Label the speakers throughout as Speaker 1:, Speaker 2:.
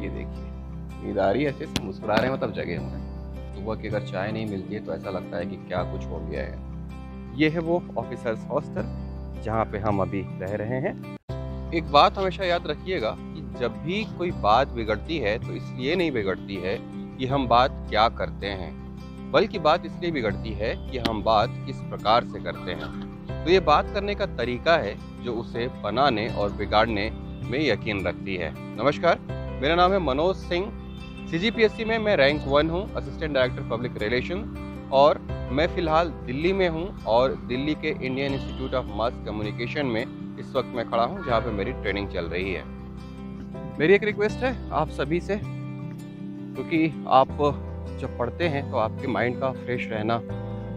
Speaker 1: ये देखिए, नींद आ रही है अच्छे से मुस्कुरा रहे हैं मतलब जगह हुए हैं। सुबह की अगर चाय नहीं मिलती है तो ऐसा लगता है कि क्या कुछ हो गया है। ये है वो ऑफिसर्स हॉस्टल, जहाँ पे हम अभी रह रहे हैं। एक बात हमेशा याद रखिएगा कि जब भी कोई बात बिगड़ती है तो इसलिए नहीं बिगड़ती है कि हम बात क्या करते हैं, बल्कि बात इसलिए बिगड़ती है कि हम बात किस प्रकार से करते हैं। तो ये बात करने का तरीका है जो उसे बनाने और बिगाड़ने में यकीन रखती है। नमस्कार। मेरा नाम है मनोज सिंह। सीजीपीएससी में मैं रैंक वन हूँ असिस्टेंट डायरेक्टर पब्लिक रिलेशन और मैं फ़िलहाल दिल्ली में हूँ और दिल्ली के Indian Institute of Mass Communication में इस वक्त मैं खड़ा हूँ, जहाँ पे मेरी ट्रेनिंग चल रही है। मेरी एक रिक्वेस्ट है आप सभी से, क्योंकि आप जब पढ़ते हैं तो आपके माइंड का फ्रेश रहना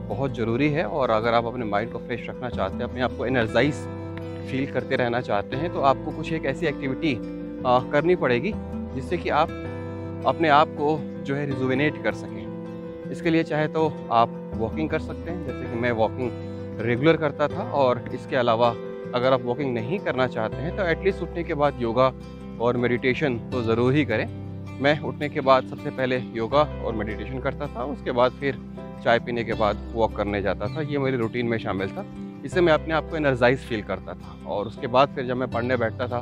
Speaker 1: बहुत ज़रूरी है, और अगर आप अपने माइंड को फ्रेश रखना चाहते हैं, अपने आप को एनर्जाइज फील करते रहना चाहते हैं तो आपको कुछ एक ऐसी एक्टिविटी करनी पड़ेगी जिससे कि आप अपने आप को जो है रिजुविनेट कर सकें। इसके लिए चाहे तो आप वॉकिंग कर सकते हैं, जैसे कि मैं वॉकिंग रेगुलर करता था और इसके अलावा अगर आप वॉकिंग नहीं करना चाहते हैं तो एटलीस्ट उठने के बाद योगा और मेडिटेशन तो ज़रूर ही करें। मैं उठने के बाद सबसे पहले योगा और मेडिटेशन करता था, उसके बाद फिर चाय पीने के बाद वॉक करने जाता था। ये मेरी रूटीन में शामिल था। इससे मैं अपने आप को एनर्जाइज फील करता था और उसके बाद फिर जब मैं पढ़ने बैठता था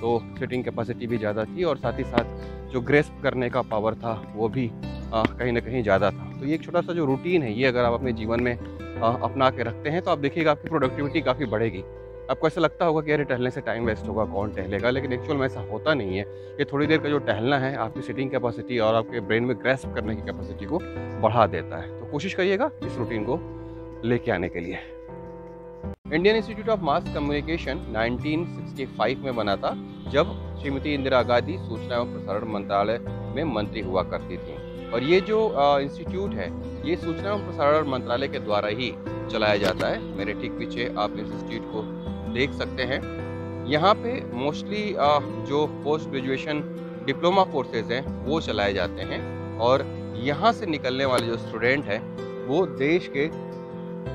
Speaker 1: तो सिटिंग कैपेसिटी भी ज़्यादा थी और साथ ही साथ जो ग्रेस्प करने का पावर था, वो भी कहीं ना कहीं ज़्यादा था। तो ये एक छोटा सा जो रूटीन है, ये अगर आप अपने जीवन में अपना के रखते हैं तो आप देखिएगा आपकी प्रोडक्टिविटी काफ़ी बढ़ेगी। आपको ऐसा लगता होगा कि अरे, टहलने से टाइम वेस्ट होगा, कौन टहलेगा? लेकिन एक्चुअल में ऐसा होता नहीं है। ये थोड़ी देर का जो टहलना है, आपकी सिटिंग कैपेसिटी और आपके ब्रेन में ग्रेस्प करने की कैपेसिटी को बढ़ा देता है। तो कोशिश करिएगा इस रूटीन को लेके आने के लिए। Indian Institute of Mass Communication 1965 में बना था, जब श्रीमती इंदिरा गांधी सूचना एवं प्रसारण मंत्रालय में मंत्री हुआ करती थी। और ये जो इंस्टीट्यूट है, ये सूचना एवं प्रसारण मंत्रालय के द्वारा ही चलाया जाता है। मेरे ठीक पीछे आप इस इंस्टीट्यूट को देख सकते हैं। यहाँ पे मोस्टली जो पोस्ट ग्रेजुएशन डिप्लोमा कोर्सेज हैं, वो चलाए जाते हैं। और यहाँ से निकलने वाले जो स्टूडेंट हैं, वो देश के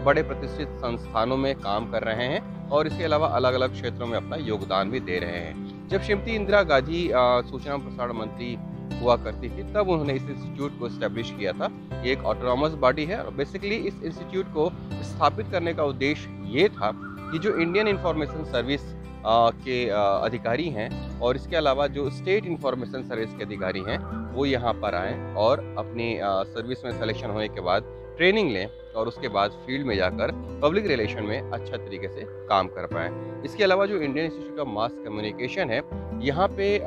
Speaker 1: बड़े प्रतिष्ठित संस्थानों में काम कर रहे हैं और इसके अलावा अलग अलग क्षेत्रों में अपना योगदान भी दे रहे हैं। जब श्रीमती इंदिरा गांधी सूचना प्रसारण मंत्री हुआ करती थी, तब उन्होंने इस इंस्टीट्यूट को स्टैब्लिश किया था। ये एक ऑटोनॉमस बॉडी है और बेसिकली इस इंस्टीट्यूट को स्थापित करने का उद्देश्य ये था कि जो इंडियन इंफॉर्मेशन सर्विस के अधिकारी हैं और इसके अलावा जो स्टेट इंफॉर्मेशन सर्विस के अधिकारी हैं, वो यहाँ पर आएँ और अपनी सर्विस में सिलेक्शन होने के बाद ट्रेनिंग लें। और उसके बाद फ़ील्ड में जाकर पब्लिक रिलेशन में अच्छा तरीके से काम कर पाएँ। इसके अलावा जो Indian Institute of Mass Communication है, यहाँ पे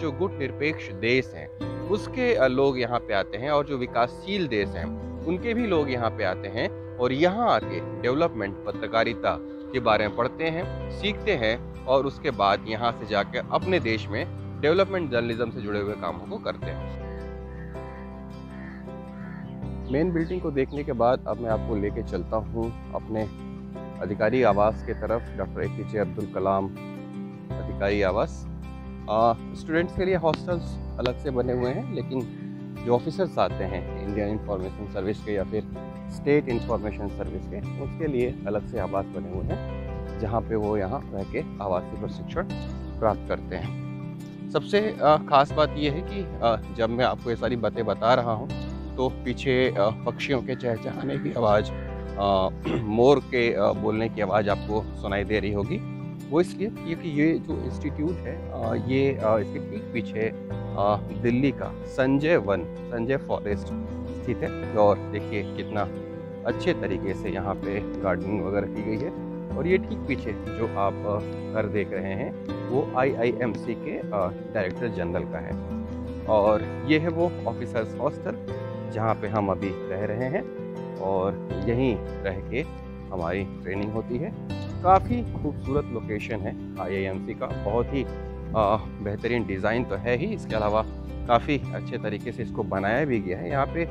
Speaker 1: जो गुट निरपेक्ष देश हैं, उसके लोग यहाँ पे आते हैं और जो विकासशील देश हैं, उनके भी लोग यहाँ पे आते हैं और यहाँ आके डेवलपमेंट पत्रकारिता के बारे में पढ़ते हैं, सीखते हैं और उसके बाद यहाँ से जाकर अपने देश में डेवलपमेंट जर्नलिज्म से जुड़े हुए कामों को करते हैं। मेन बिल्डिंग को देखने के बाद अब मैं आपको लेके चलता हूँ अपने अधिकारी आवास के तरफ़, doctor A P J Abdul Kalam, अधिकारी आवास। स्टूडेंट्स के लिए हॉस्टल्स अलग से बने हुए हैं, लेकिन जो ऑफिसर्स आते हैं इंडियन इंफॉर्मेशन सर्विस के या फिर स्टेट इंफॉर्मेशन सर्विस के, उसके लिए अलग से आवास बने हुए हैं, जहाँ पे वो यहाँ रह के आवासीय प्रशिक्षण प्राप्त करते हैं। सबसे ख़ास बात यह है कि जब मैं आपको ये सारी बातें बता रहा हूँ तो पीछे पक्षियों के चहचहाने की आवाज़ मोर के बोलने की आवाज़ आपको सुनाई दे रही होगी। वो इसलिए क्योंकि ये जो इंस्टीट्यूट है ये इसके ठीक पीछे दिल्ली का संजय वन, संजय फॉरेस्ट स्थित है। और देखिए कितना अच्छे तरीके से यहाँ पे गार्डनिंग वगैरह की गई है। और ये ठीक पीछे जो आप घर देख रहे हैं, वो आईआईएमसी के डायरेक्टर जनरल का है। और ये है वो ऑफिसर्स हॉस्टल जहाँ पे हम अभी रह रहे हैं और यहीं रह के हमारी ट्रेनिंग होती है। काफ़ी खूबसूरत लोकेशन है आईआईएमसी का। बहुत ही बेहतरीन डिज़ाइन तो है ही। इसके अलावा काफ़ी अच्छे तरीके से इसको बनाया भी गया है। यहाँ पे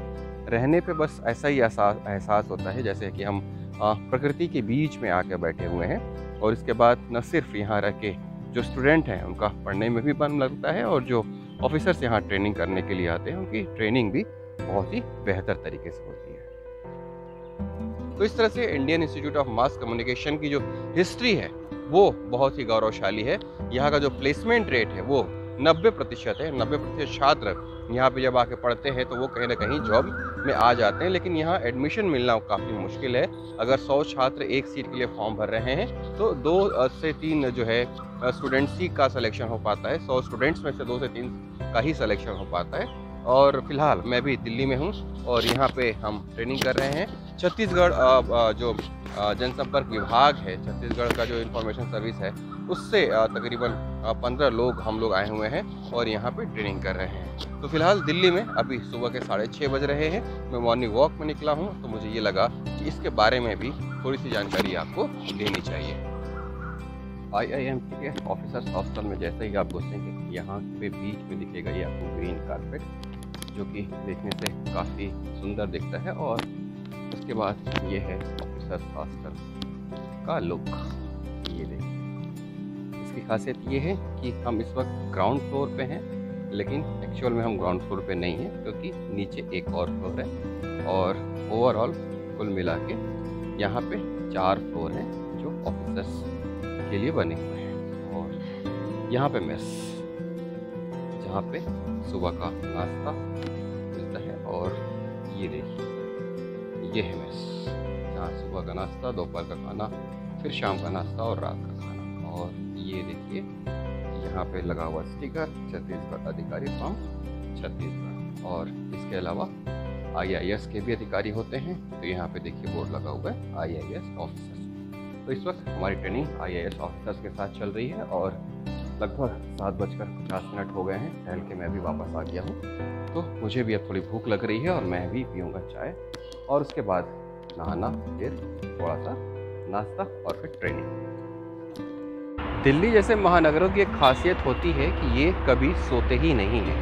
Speaker 1: रहने पे बस ऐसा ही एहसास होता है जैसे कि हम प्रकृति के बीच में आके बैठे हुए हैं और इसके बाद न सिर्फ़ यहाँ रह के जो स्टूडेंट हैं, उनका पढ़ने में भी मन लगता है और जो ऑफिसर्स यहाँ ट्रेनिंग करने के लिए आते हैं, उनकी ट्रेनिंग भी बहुत ही बेहतर तरीके से होती है। तो इस तरह से Indian Institute of Mass Communication की जो हिस्ट्री है, वो बहुत ही गौरवशाली है। यहाँ का जो प्लेसमेंट रेट है, वो नब्बे प्रतिशत है, नब्बे प्रतिशत छात्र यहाँ पे जब आके पढ़ते हैं तो वो कहीं ना कहीं जॉब में आ जाते हैं। लेकिन यहाँ एडमिशन मिलना काफ़ी मुश्किल है। अगर सौ छात्र एक सीट के लिए फॉर्म भर रहे हैं तो दो से तीन जो है स्टूडेंट्स ही का सिलेक्शन हो पाता है। सौ स्टूडेंट्स में से दो से तीन का ही सिलेक्शन हो पाता है। और फ़िलहाल मैं भी दिल्ली में हूँ और यहाँ पे हम ट्रेनिंग कर रहे हैं। छत्तीसगढ़ जो जनसंपर्क विभाग है, छत्तीसगढ़ का जो इंफॉर्मेशन सर्विस है, उससे तकरीबन पंद्रह लोग हम लोग आए हुए हैं और यहाँ पे ट्रेनिंग कर रहे हैं। तो फ़िलहाल दिल्ली में अभी सुबह के साढ़े छः बज रहे हैं। मैं मॉर्निंग वॉक में निकला हूँ तो मुझे ये लगा कि इसके बारे में भी थोड़ी सी जानकारी आपको देनी चाहिए। आई आई एम के ऑफिसर्स हॉस्टल में जैसे ही आप घुसेंगे, यहाँ पे बीच में दिखेगा ये आपको ग्रीन कारपेट जो कि देखने से काफ़ी सुंदर दिखता है और उसके बाद ये है ऑफिसर हॉस्टल का लुक। ये देखिए। इसकी खासियत ये है कि हम इस वक्त ग्राउंड फ्लोर पे हैं, लेकिन एक्चुअल में हम ग्राउंड फ्लोर पे नहीं हैं, क्योंकि नीचे एक और फ्लोर है और ओवरऑल कुल मिला के यहाँ पे चार फ्लोर हैं जो ऑफिसर्स के लिए बने हुए हैं और यहाँ पे मेस जहाँ पे सुबह का नाश्ता मिलता है और ये देखिए, ये है मेस। जहाँ सुबह का नाश्ता, दोपहर का खाना, फिर शाम का नाश्ता और रात का खाना। और ये देखिए, यहाँ पे लगा हुआ स्टिकर, छत्तीसगढ़ अधिकारी फॉर्म, छत्तीसगढ़। और इसके अलावा आईआईएस के भी अधिकारी होते हैं तो यहाँ पे देखिए बोर्ड लगा हुआ है आईआईएस ऑफिसर तो इस वक्त हमारी ट्रेनिंग आई ऑफिसर्स के साथ चल रही है और लगभग सात बजकर पचास मिनट हो गए हैं। टहल के मैं भी वापस आ गया हूँ। तो मुझे भी अब थोड़ी भूख लग रही है और मैं भी पीऊँगा चाय। और उसके बाद नहाना, फिर थोड़ा सा नाश्ता और फिर ट्रेनिंग दिल्ली जैसे महानगरों की एक खासियत होती है कि ये कभी सोते ही नहीं हैं।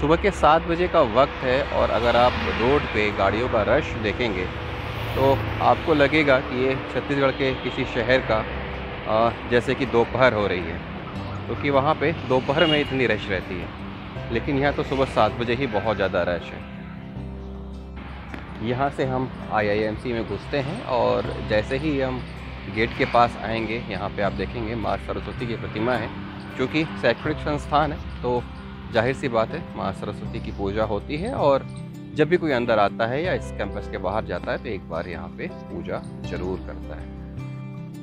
Speaker 1: सुबह के सात बजे का वक्त है और अगर आप रोड पे गाड़ियों का रश देखेंगे तो आपको लगेगा कि ये छत्तीसगढ़ के किसी शहर का जैसे कि दोपहर हो रही है। क्योंकि वहाँ पे दोपहर में इतनी रश रहती है। लेकिन यहाँ तो सुबह सात बजे ही बहुत ज़्यादा रश है। यहाँ से हम आईआईएमसी में घुसते हैं और जैसे ही हम गेट के पास आएँगे, यहाँ पे आप देखेंगे माँ सरस्वती की प्रतिमा है क्योंकि शैक्षणिक संस्थान है। तो ज़ाहिर सी बात है, माँ सरस्वती की पूजा होती है और जब भी कोई अंदर आता है या इस कैंपस के बाहर जाता है तो एक बार यहाँ पे पूजा ज़रूर करता है।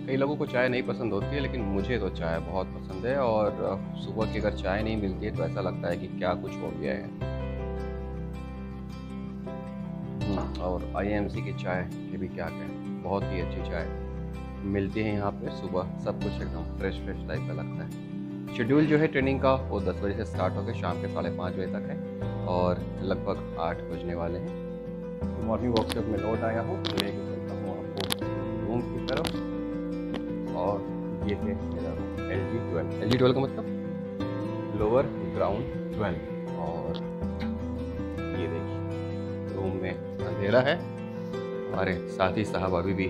Speaker 1: कई लोगों को चाय नहीं पसंद होती है लेकिन मुझे तो चाय बहुत पसंद है और सुबह की अगर चाय नहीं मिलती है तो ऐसा लगता है कि क्या कुछ हो गया है। हम्म, और आईएमसी की चाय के भी क्या कहें बहुत ही अच्छी चाय मिलती है यहाँ पे सुबह सब कुछ एकदम फ्रेश फ्रेश टाइप का लगता है। शेड्यूल जो है ट्रेनिंग का वो दस बजे से स्टार्ट होकर शाम के साढ़े पाँच बजे तक है और लगभग आठ बजने वाले हैं। मॉर्निंग से मैं लौट आया हूँ। लेके चलता हूँ आपको रूम की तरफ़ और ये है मेरा L G twelve L G twelve का मतलब? लोअर ग्राउंड ट्वेल्व और ये देखिए रूम में अंधेरा है। हमारे साथी साहब अभी भी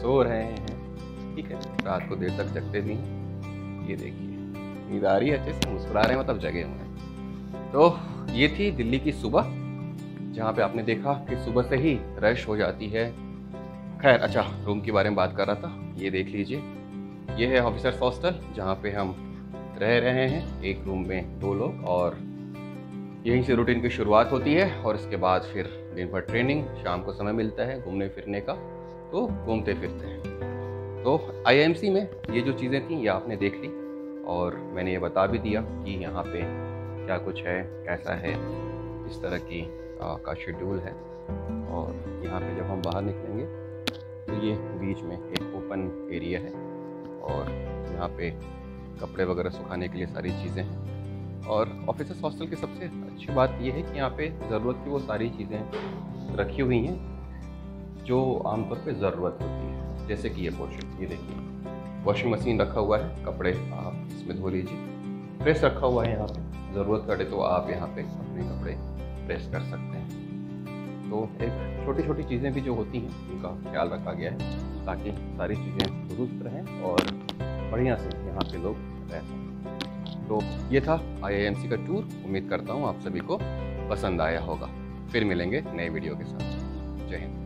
Speaker 1: सो रहे हैं। ठीक है रात को देर तक जगते भी हैं। ये देखिए नींद आ रही है अच्छे से मुस्कुरा रहे हैं मतलब जगह हुए हैं। तो ये थी दिल्ली की सुबह जहाँ पे आपने देखा कि सुबह से ही रश हो जाती है। खैर अच्छा रूम के बारे में बात कर रहा था ये देख लीजिए। ये है ऑफिसर्स हॉस्टल जहाँ पे हम रह रहे हैं एक रूम में दो लोग और यहीं से रूटीन की शुरुआत होती है और इसके बाद फिर दिन भर ट्रेनिंग शाम को समय मिलता है घूमने फिरने का तो घूमते फिरते हैं। तो आईएमसी में ये जो चीज़ें थी ये आपने देख ली और मैंने ये बता भी दिया कि यहाँ पे क्या कुछ है कैसा है इस तरह की आ, का शेड्यूल है और यहाँ पे जब हम बाहर निकलेंगे तो ये बीच में एक ओपन एरिया है और यहाँ पे कपड़े वगैरह सुखाने के लिए सारी चीज़ें हैं। और ऑफिसर्स हॉस्टल की सबसे अच्छी बात यह है कि यहाँ पे ज़रूरत की वो सारी चीज़ें रखी हुई हैं, जो आमतौर पे ज़रूरत होती है। जैसे कि ये पोर्शन ये देखिए। वॉशिंग मशीन रखा हुआ है, कपड़े आप इसमें धो लीजिए। प्रेस रखा हुआ है यहाँ पे। ज़रूरत पड़े तो आप यहाँ पे अपने कपड़े प्रेस कर सकते हैं। तो एक छोटी छोटी चीज़ें भी जो होती हैं, उनका ख्याल रखा गया है, ताकि सारी चीज़ें दुरुस्त रहें और बढ़िया से यहाँ के लोग रह सकें। तो ये था आईआईएमसी का टूर उम्मीद करता हूँ आप सभी को पसंद आया होगा। फिर मिलेंगे नए वीडियो के साथ। जय हिंद।